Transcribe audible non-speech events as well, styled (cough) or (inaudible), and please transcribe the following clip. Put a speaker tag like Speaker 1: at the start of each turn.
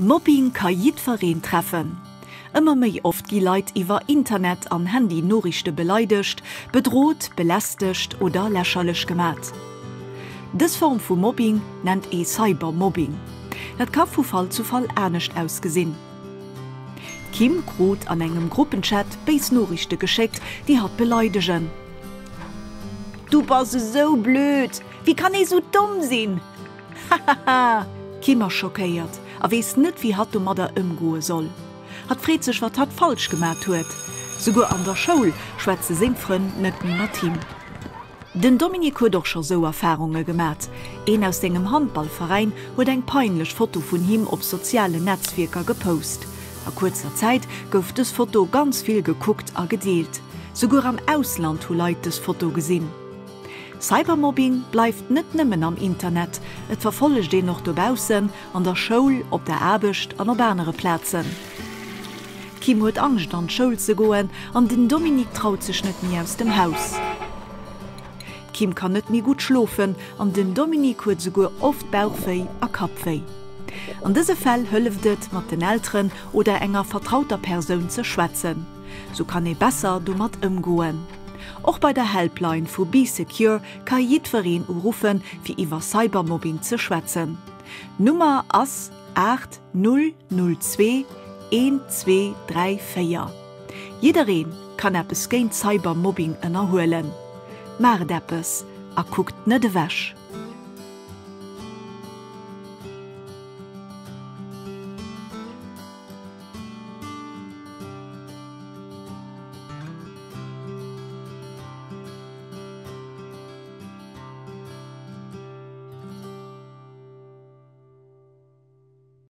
Speaker 1: Mobbing kann jidverein treffen. Immer méi oft gi Leiit iwwer Internet an Handy Norrichte beleidecht, bedroht, belästigt oder lächerlech gemat. Dis Form vu Mobbing nennt e Cybermobbing. Dat ka vu Fall zu Fall ernstnecht ausgesinn. Kim grot an engem Gruppenchat beis Norrichte geschickt, die hat beleidegen. Du bas so blöd, wie kann e so dumm sinn? (laughs) Hahaha, Kimmer schockéiert a wees net wie hat du mat der ëmgoe soll. Hat Frezech wat hat falsch gemerk huet. Sugur an der Schoul schwäze Singfren net mi Team. Den Dominik huet doch schon so Erfahrunge gemerk. Een aus engem Handballverein huet eng peinlech Foto vun him op soziale Netzwerker gepost. A kurzer Zeit gouft es Foto ganz viel geguckt a gedeelt. Sogur am Ausland hu leit das Foto gesinn. Cybermobbing bleibt net nimmen am Internet, Et verfollech den noch dobausen, an der Schoul, op der Erbecht an urbanere Plätzen. Kim huet angst an Schul ze goen an den Dominik traut ze schnitt nie aus dem Haus. Kim kann net nie gut schlofen an den Dominik huet se oft Bauchfei a Kapfei. An dese Fäll hëllefdet mat den Ären oder enger vertrauter Persoun ze schwätzen. So kann e besser du mat ëmgoen. Auch bei der Helpline vu BSecure kann jietverein urufen wie iwwer Cybermobbing ze schwätzen. Nummer ass 8002 1234. Jedereen kann er beskéint Cybermobbing ënnerhoelen. Mer deppes, er guckt net de wäsch.